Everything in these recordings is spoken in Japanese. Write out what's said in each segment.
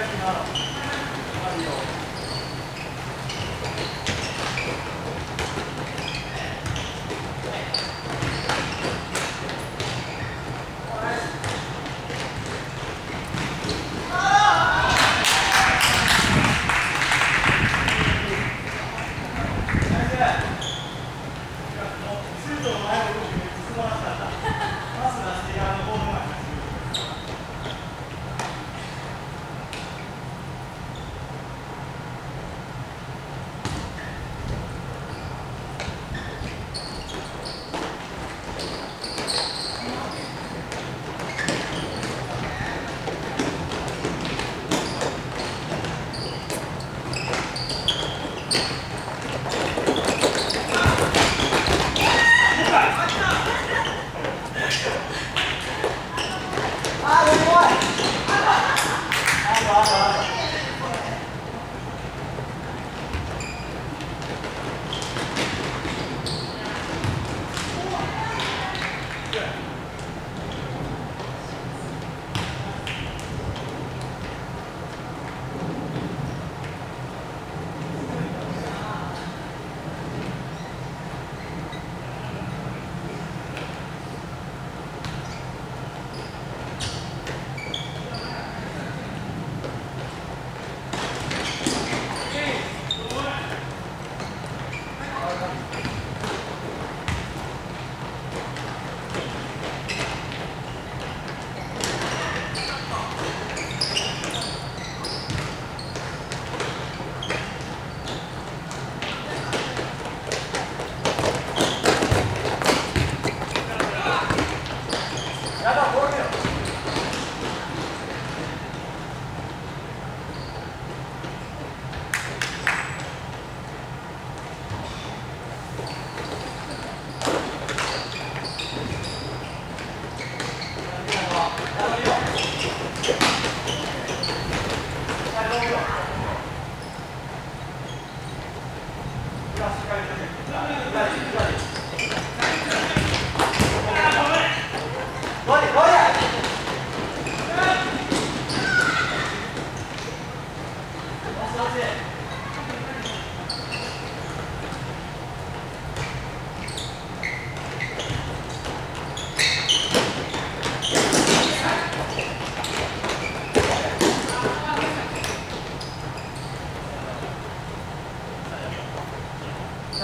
何でしょう?来吧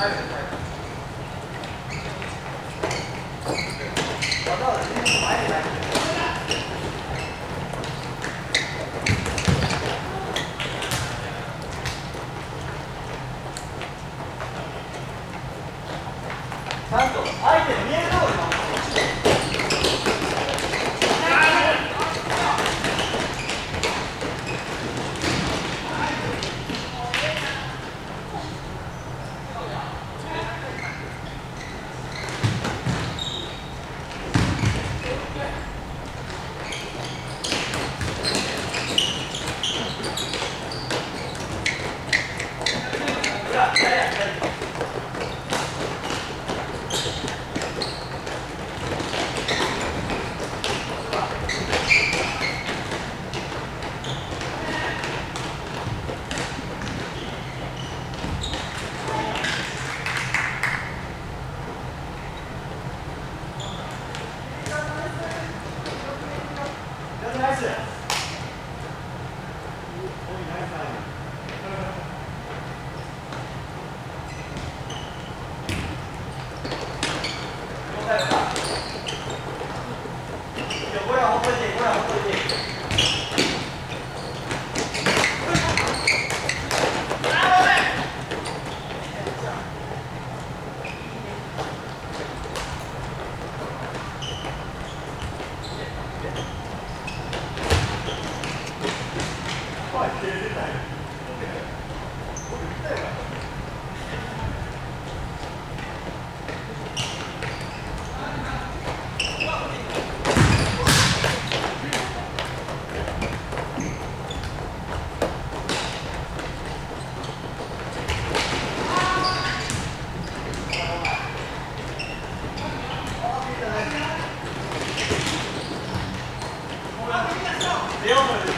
ちゃんと相手見えるス Deu, mano.